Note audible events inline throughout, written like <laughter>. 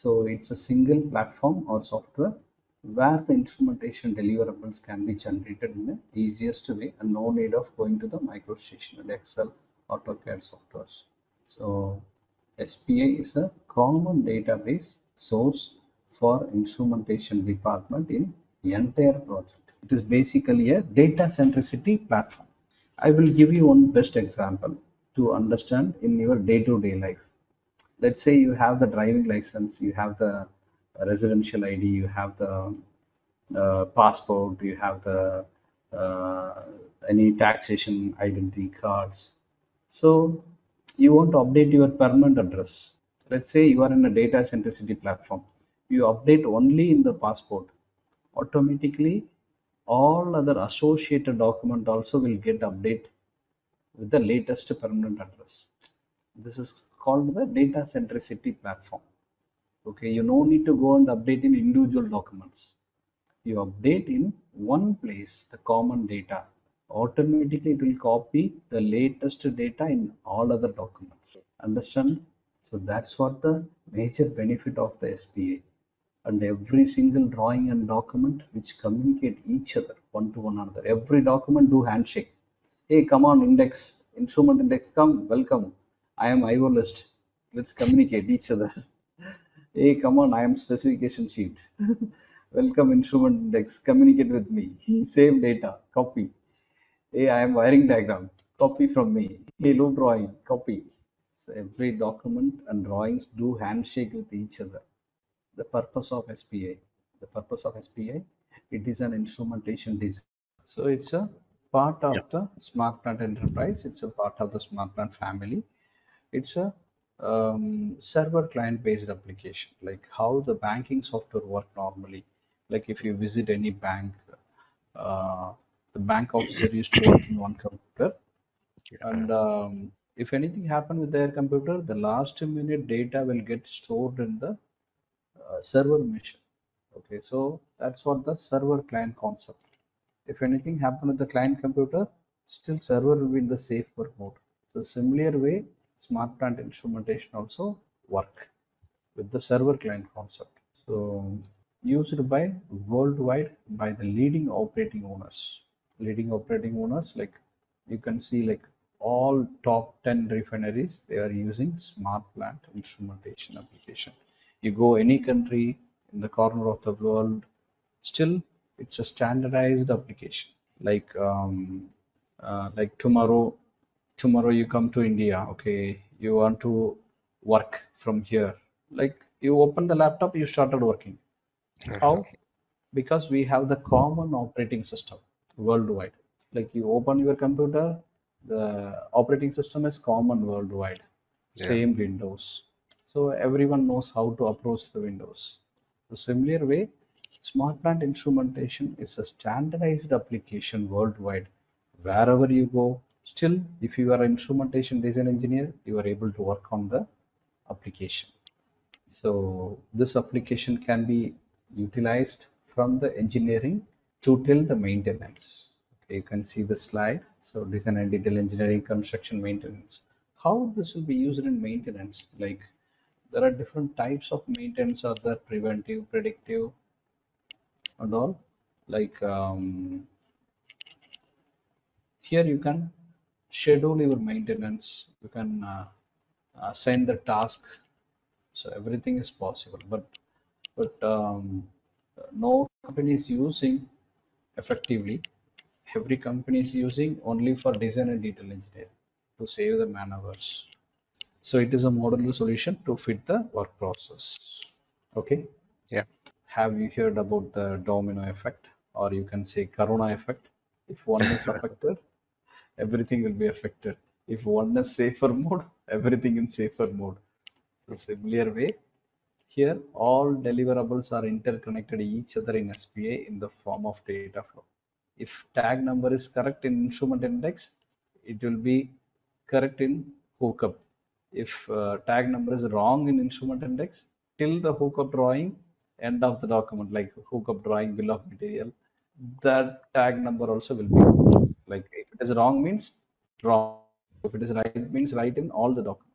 So it's a single platform or software where the instrumentation deliverables can be generated in the easiest way and no need of going to the MicroStation and Excel AutoCAD softwares. So SPA is a common database source for instrumentation department in entire project. It is basically a data centricity platform. I will give you one best example to understand in your day-to-day life. Let's say you have the driving license, you have the residential ID, you have the uh, passport, you have the uh, any taxation identity cards. So you want to update your permanent address. Let's say you are in a data centricity platform. You update only in the passport. Automatically, all other associated document also will get update with the latest permanent address. This is called the data centricity platform. Okay, you no need to go and update in individual documents. You update in one place the common data. Automatically, it will copy the latest data in all other documents. Understand? So that's what the major benefit of the SPA. And every single drawing and document which communicate each other one to one another. Every document do handshake. Hey, come on, index, instrument index, come, welcome. I am IO list. Let's communicate each other. <laughs> hey, come on, I am specification sheet. <laughs> welcome instrument index, communicate with me. <laughs> Same data, copy. Hey, I am wiring diagram, copy from me. Hey, loop drawing, copy. So every document and drawings do handshake with each other. The purpose of SPA, the purpose of SPA, it is an instrumentation design. So it's a part of Yeah. the smart plant enterprise. It's a part of the smart plant family. It's a um, server client based application, like how the banking software work normally. Like if you visit any bank, uh, the bank officer used to work in one computer. And um, if anything happen with their computer the last minute data will get stored in the uh, server machine. Okay so that's what the server client concept. If anything happen with the client computer still server will be in the safe work mode. So similar way smart plant instrumentation also work with the server client concept. So used by worldwide by the leading operating owners. Leading operating owners like you can see like all top 10 refineries they are using smart plant instrumentation application. You go any country in the corner of the world still it's a standardized application. Like um, uh, like tomorrow tomorrow you come to india okay you want to work from here. Like you open the laptop you started working. How? Because we have the common operating system worldwide. Like you open your computer the operating system is common worldwide. Yeah. same windows. So everyone knows how to approach the windows. The similar way smart plant instrumentation is a standardized application worldwide. Wherever you go still if you are an instrumentation design engineer you are able to work on the application so this application can be utilized from the engineering to till the maintenance. Okay, you can see the slide. So design and detail engineering, construction, maintenance. How this will be used in maintenance? Like there are different types of maintenance are there preventive, predictive, and all. Like um, here you can schedule your maintenance. You can uh, assign the task. So everything is possible. But but um, no company is using effectively. Every company is using only for design and detail engineering to save the man hours. So it is a modular solution to fit the work process. Okay. Yeah. Have you heard about the domino effect, or you can say corona effect? If one is <laughs> affected, everything will be affected. If one is safer <laughs> mode, everything in safer mode. So similar way, here, all deliverables are interconnected each other in SPA in the form of data flow. If tag number is correct in instrument index, it will be correct in hookup. If uh, tag number is wrong in instrument index, till the hookup drawing, end of the document, like hookup drawing, bill of material, that tag number also will be like if it is wrong means wrong. If it is right means right in all the document.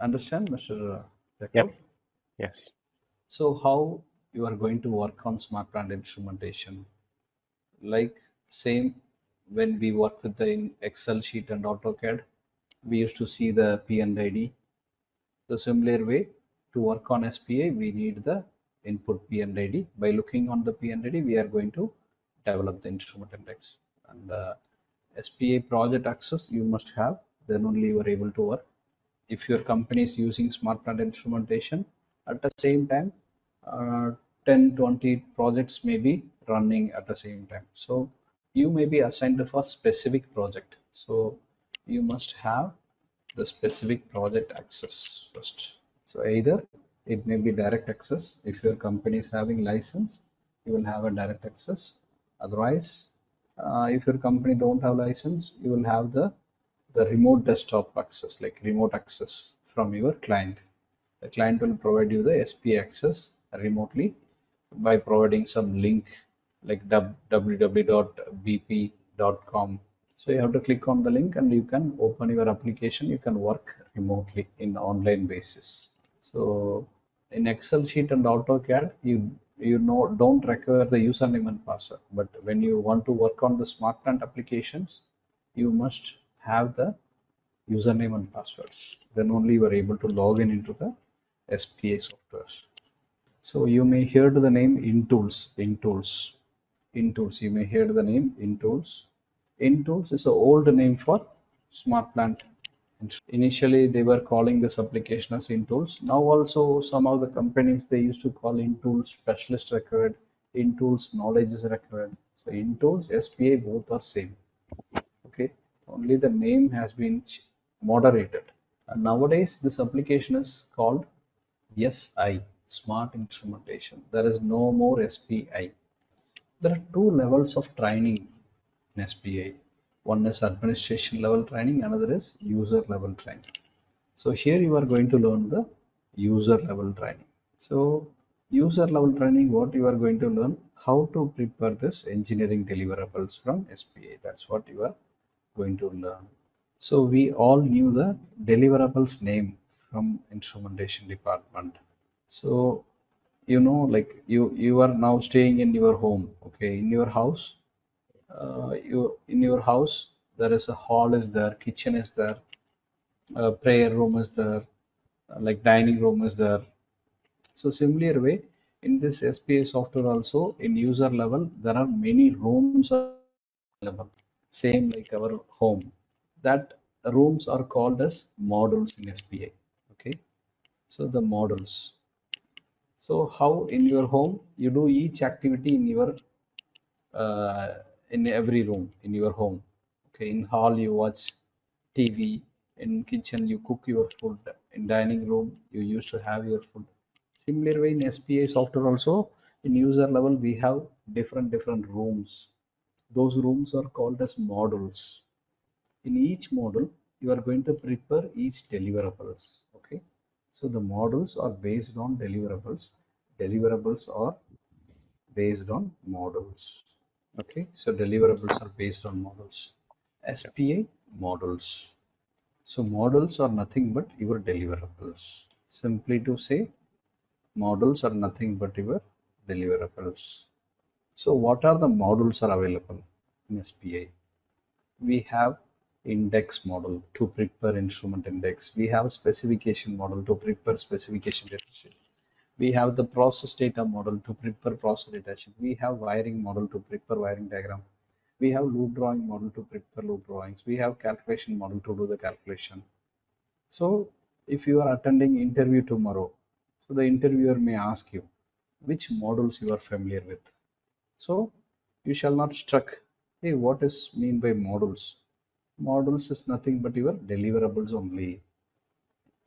Understand, Mr. Jacob? Yep. Yes. So how you are going to work on smart plant instrumentation? Like same when we work with the Excel sheet and AutoCAD, we used to see the P and ID. The similar way to work on SPA, we need the input P and ID. By looking on the P and ID, we are going to develop the instrument index. And uh, SPA project access you must have, then only you are able to work. If your company is using smart plant instrumentation, at the same time, uh, 10, 20 projects may be running at the same time. So you may be assigned for specific project. So you must have the specific project access first. So either it may be direct access. If your company is having license, you will have a direct access. Otherwise, uh, if your company don't have license, you will have the the remote desktop access, like remote access from your client. The client will provide you the SP access remotely by providing some link like www.bp.com. So you have to click on the link and you can open your application. You can work remotely in online basis. So in Excel sheet and AutoCAD, you you know don't require the username and password. But when you want to work on the smart plant applications, you must have the username and passwords. Then only you are able to log in into the SPA software. So you may hear the name InTools, InTools, InTools. You may hear the name InTools. InTools is an old name for Smart Plant. Initially, they were calling this application as InTools. Now also some of the companies they used to call InTools Specialist record InTools Knowledge is Required. So InTools, SPA both are same. Okay, only the name has been moderated. And nowadays this application is called SI smart instrumentation. There is no more SPI. There are two levels of training in SPA. One is administration level training, another is user level training. So here you are going to learn the user level training. So user level training, what you are going to learn, how to prepare this engineering deliverables from SPA. That's what you are going to learn. So we all knew the deliverables name from instrumentation department so you know like you you are now staying in your home okay in your house uh, you in your house there is a hall is there kitchen is there prayer room is there uh, like dining room is there. So similar way in this SPA software also in user level there are many rooms available same like our home. That rooms are called as modules in SPA okay? So the modules. So how in your home you do each activity in your uh, in every room in your home. Okay in hall you watch tv in kitchen you cook your food in dining room you used to have your food. Similar way in spa software also in user level we have different different rooms. Those rooms are called as models in each model you are going to prepare each deliverables okay? So the models are based on deliverables. Deliverables are based on modules. Okay, so deliverables are based on models SPA models So models are nothing but your deliverables. Simply to say, models are nothing but your deliverables. So what are the models are available in SPA? We have index model to prepare instrument index. We have specification model to prepare specification sheet. We have the process data model to prepare process data sheet. We have wiring model to prepare wiring diagram. We have loop drawing model to prepare loop drawings. We have calculation model to do the calculation. So if you are attending interview tomorrow, so the interviewer may ask you which models you are familiar with. So you shall not struck, hey, what is mean by models? Modules is nothing but your deliverables only.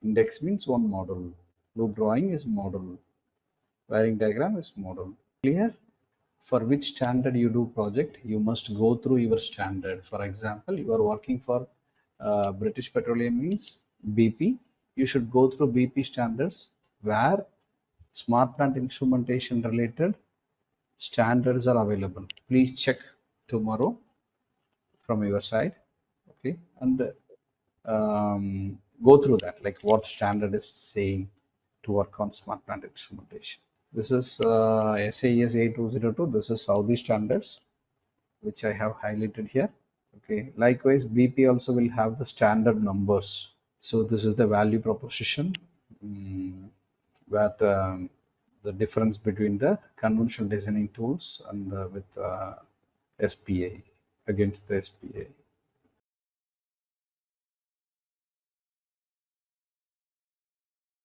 Index means one model. Loop drawing is model. Wiring diagram is model. Clear? For which standard you do project, you must go through your standard. For example, you are working for uh, British Petroleum means BP. You should go through BP standards where smart plant instrumentation related standards are available. Please check tomorrow from your side okay and um, go through that like what standard is saying to work on smart plant instrumentation This is uh, SAES A202. This is Saudi standards, which I have highlighted here. Okay. Likewise, BP also will have the standard numbers. So this is the value proposition um, where the, the difference between the conventional designing tools and uh, with uh, SPA against the SPA.